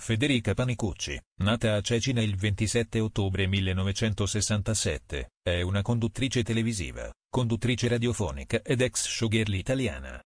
Federica Panicucci, nata a Cecina il 27 ottobre 1967, è una conduttrice televisiva, conduttrice radiofonica ed ex showgirl italiana.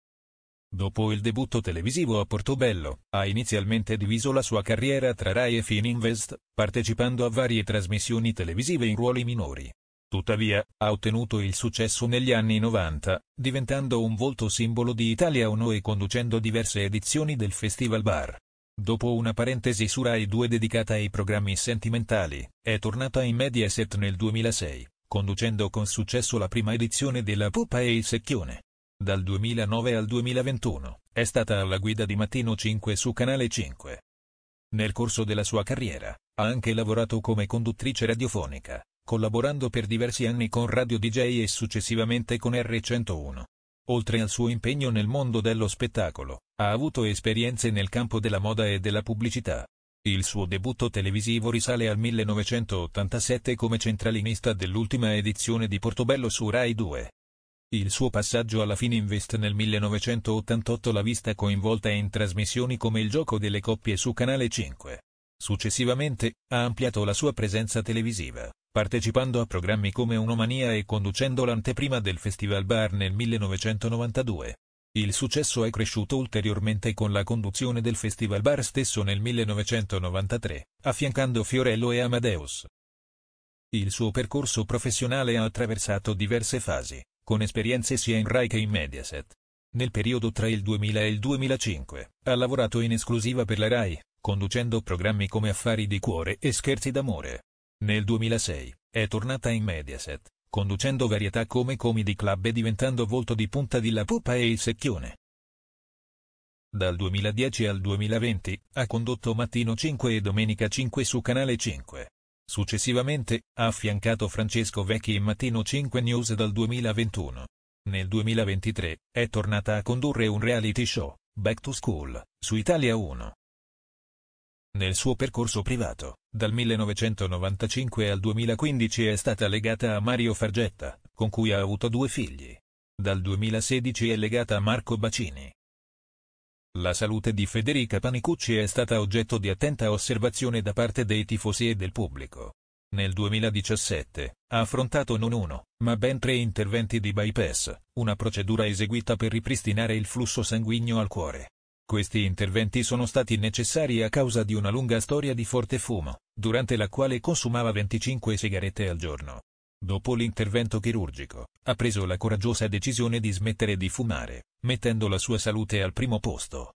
Dopo il debutto televisivo a Portobello, ha inizialmente diviso la sua carriera tra Rai e Fininvest, partecipando a varie trasmissioni televisive in ruoli minori. Tuttavia, ha ottenuto il successo negli anni 90, diventando un volto simbolo di Italia 1 e conducendo diverse edizioni del Festival Bar. Dopo una parentesi su Rai 2 dedicata ai programmi sentimentali, è tornata in Mediaset nel 2006, conducendo con successo la prima edizione della Pupa e il Secchione. Dal 2009 al 2021, è stata alla guida di Mattino 5 su Canale 5. Nel corso della sua carriera, ha anche lavorato come conduttrice radiofonica, collaborando per diversi anni con Radio DJ e successivamente con R101. Oltre al suo impegno nel mondo dello spettacolo, ha avuto esperienze nel campo della moda e della pubblicità. Il suo debutto televisivo risale al 1987 come centralinista dell'ultima edizione di Portobello su Rai 2. Il suo passaggio alla Fininvest nel 1988 l'ha vista coinvolta in trasmissioni come Il gioco delle coppie su Canale 5. Successivamente, ha ampliato la sua presenza televisiva, partecipando a programmi come Unomania e conducendo l'anteprima del Festival Bar nel 1992. Il successo è cresciuto ulteriormente con la conduzione del Festival Bar stesso nel 1993, affiancando Fiorello e Amadeus. Il suo percorso professionale ha attraversato diverse fasi, con esperienze sia in Rai che in Mediaset. Nel periodo tra il 2000 e il 2005, ha lavorato in esclusiva per la Rai, conducendo programmi come Affari di cuore e Scherzi d'amore. Nel 2006, è tornata in Mediaset, conducendo varietà come Comedy Club e diventando volto di punta di La Pupa e Il Secchione. Dal 2010 al 2020, ha condotto Mattino 5 e Domenica 5 su Canale 5. Successivamente, ha affiancato Francesco Vecchi in Mattino 5 News dal 2021. Nel 2023, è tornata a condurre un reality show, Back to School, su Italia 1. Nel suo percorso privato, dal 1995 al 2015 è stata legata a Mario Fargetta, con cui ha avuto due figli. Dal 2016 è legata a Marco Bacini. La salute di Federica Panicucci è stata oggetto di attenta osservazione da parte dei tifosi e del pubblico. Nel 2017, ha affrontato non uno, ma ben tre interventi di bypass, una procedura eseguita per ripristinare il flusso sanguigno al cuore. Questi interventi sono stati necessari a causa di una lunga storia di forte fumo, durante la quale consumava 25 sigarette al giorno. Dopo l'intervento chirurgico, ha preso la coraggiosa decisione di smettere di fumare, mettendo la sua salute al primo posto.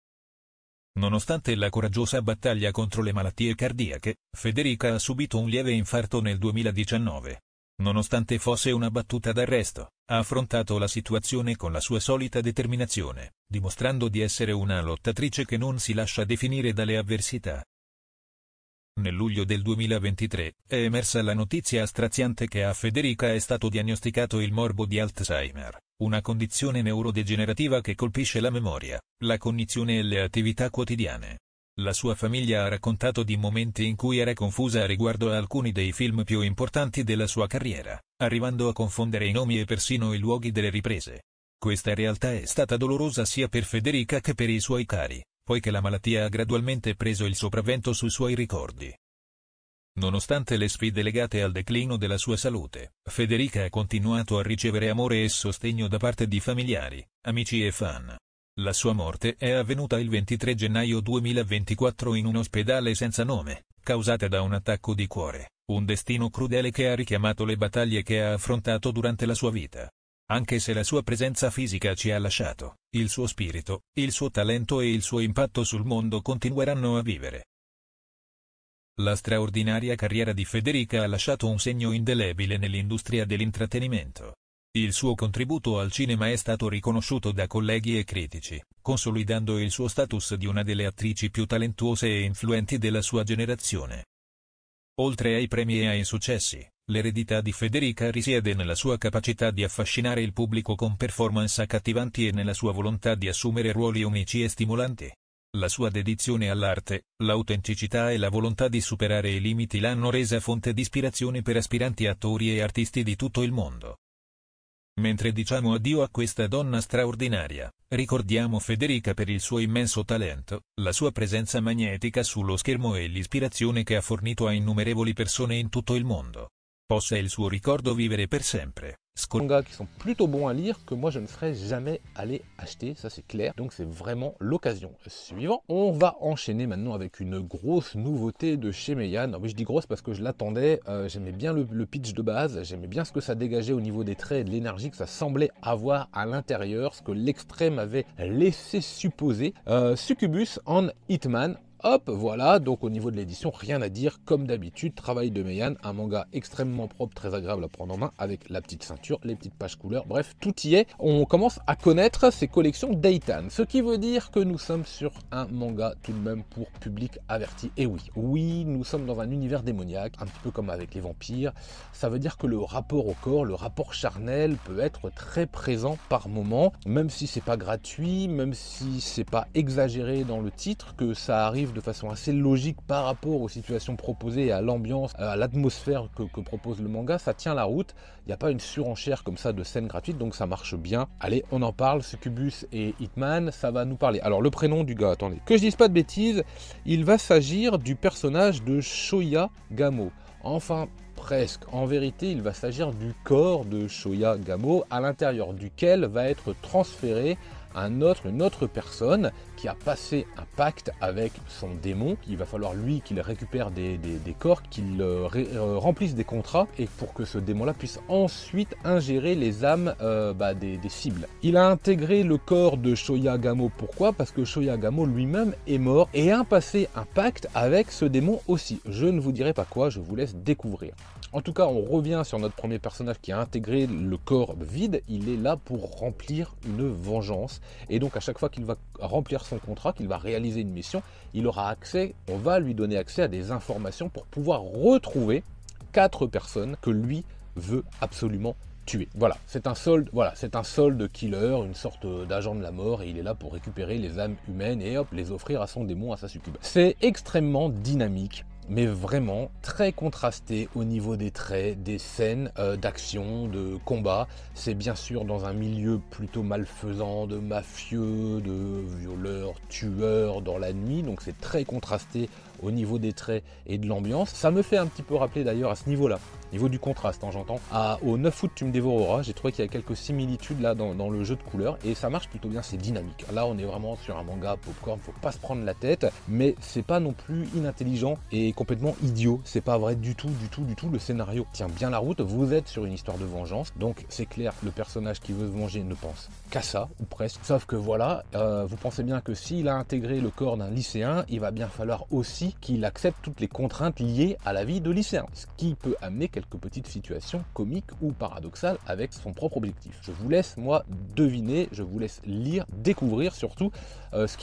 Nonostante la coraggiosa battaglia contro le malattie cardiache, Federica ha subito un lieve infarto nel 2019, Nonostante fosse una battuta d'arresto, ha affrontato la situazione con la sua solita determinazione, dimostrando di essere una lottatrice che non si lascia definire dalle avversità. Nel luglio del 2023 è emersa la notizia straziante che a Federica è stato diagnosticato il morbo di Alzheimer, una condizione neurodegenerativa che colpisce la memoria, la cognizione e le attività quotidiane. La sua famiglia ha raccontato di momenti in cui era confusa riguardo a alcuni dei film più importanti della sua carriera, arrivando a confondere i nomi e persino i luoghi delle riprese. Questa realtà è stata dolorosa sia per Federica che per i suoi cari, poiché la malattia ha gradualmente preso il sopravvento sui suoi ricordi. Nonostante le sfide legate al declino della sua salute, Federica ha continuato a ricevere amore e sostegno da parte di familiari, amici e fan. La sua morte è avvenuta il 23 gennaio 2024 in un ospedale senza nome, causata da un attacco di cuore, un destino crudele che ha richiamato le battaglie che ha affrontato durante la sua vita. Anche se la sua presenza fisica ci ha lasciato, il suo spirito, il suo talento e il suo impatto sul mondo continueranno a vivere. La straordinaria carriera di Federica ha lasciato un segno indelebile nell'industria dell'intrattenimento. Il suo contributo al cinema è stato riconosciuto da colleghi e critici, consolidando il suo status di una delle attrici più talentuose e influenti della sua generazione. Oltre ai premi e ai successi, l'eredità di Federica risiede nella sua capacità di affascinare il pubblico con performance accattivanti e nella sua volontà di assumere ruoli unici e stimolanti. La sua dedizione all'arte, l'autenticità e la volontà di superare i limiti l'hanno resa fonte di ispirazione per aspiranti attori e artisti di tutto il mondo. Mentre diciamo addio a questa donna straordinaria, ricordiamo Federica per il suo immenso talento, la sua presenza magnetica sullo schermo e l'ispirazione che ha fornito a innumerevoli persone in tutto il mondo. Possa il suo ricordo vivere per sempre. qui sont plutôt bons à lire que moi je ne serais jamais allé acheter, ça c'est clair. Donc c'est vraiment l'occasion. Suivant, on va enchaîner maintenant avec une grosse nouveauté de chez Meian. Oui, je dis grosse parce que je l'attendais. Euh, j'aimais bien le, pitch de base, j'aimais bien ce que ça dégageait au niveau des traits de l'énergie que ça semblait avoir à l'intérieur, ce que l'extrême avait laissé supposer. Euh, Succubus en Hitman. Hop, voilà, donc au niveau de l'édition, rien à dire, comme d'habitude, travail de Meian, un manga extrêmement propre, très agréable à prendre en main, avec la petite ceinture, les petites pages couleurs, bref, tout y est. On commence à connaître ces collections Daytan, ce qui veut dire que nous sommes sur un manga tout de même pour public averti. Et oui, oui, nous sommes dans un univers démoniaque, un petit peu comme avec les vampires. Ça veut dire que le rapport au corps, le rapport charnel peut être très présent par moment, même si c'est pas gratuit, même si c'est pas exagéré dans le titre, que ça arrive de façon assez logique par rapport aux situations proposées et à l'ambiance, à l'atmosphère que, propose le manga, ça tient la route. Il n'y a pas une surenchère comme ça de scènes gratuites, donc ça marche bien. Allez, on en parle, Succubus et Hitman, ça va nous parler. Alors le prénom du gars, attendez, que je dise pas de bêtises, il va s'agir du personnage de Shoya Gamo. Enfin, presque. En vérité, il va s'agir du corps de Shoya Gamo, à l'intérieur duquel va être transféré un autre, une autre personne qui a passé un pacte avec son démon. Il va falloir lui qu'il récupère des, corps, qu'il euh, euh, remplisse des contrats et pour que ce démon-là puisse ensuite ingérer les âmes euh, bah, des, cibles. Il a intégré le corps de Shoya Gamo. Pourquoi? Parce que Shoya Gamo lui-même est mort et a passé un pacte avec ce démon aussi. Je ne vous dirai pas quoi, je vous laisse découvrir. En tout cas, on revient sur notre premier personnage qui a intégré le corps vide. Il est là pour remplir une vengeance. Et donc, à chaque fois qu'il va remplir son contrat, qu'il va réaliser une mission, il aura accès, on va lui donner accès à des informations pour pouvoir retrouver quatre personnes que lui veut absolument tuer. Voilà, c'est un solde, c'est un killer, une sorte d'agent de la mort, et il est là pour récupérer les âmes humaines et hop, les offrir à son démon, à sa succube. C'est extrêmement dynamique, mais vraiment très contrasté au niveau des traits, des scènes euh, d'action, de combat. C'est bien sûr dans un milieu plutôt malfaisant, de mafieux, de violeurs, tueurs dans la nuit, donc c'est très contrasté au niveau des traits et de l'ambiance. Ça me fait un petit peu rappeler d'ailleurs à ce niveau-là, niveau du contraste, hein, j'entends, au 9 août tu me dévoreras, j'ai trouvé qu'il y a quelques similitudes là dans, le jeu de couleurs et ça marche plutôt bien, c'est dynamique. Là on est vraiment sur un manga popcorn, faut pas se prendre la tête, mais c'est pas non plus inintelligent et complètement idiot, c'est pas vrai du tout, du tout, du tout, le scénario tient bien la route, vous êtes sur une histoire de vengeance, donc c'est clair, le personnage qui veut se venger ne pense qu'à ça, ou presque, sauf que voilà, euh, vous pensez bien que s'il a intégré le corps d'un lycéen, il va bien falloir aussi qu'il accepte toutes les contraintes liées à la vie de lycéen, ce qui peut amener quelques petites situations comiques ou paradoxales avec son propre objectif. Je vous laisse, moi, deviner, je vous laisse lire, découvrir surtout euh, ce qui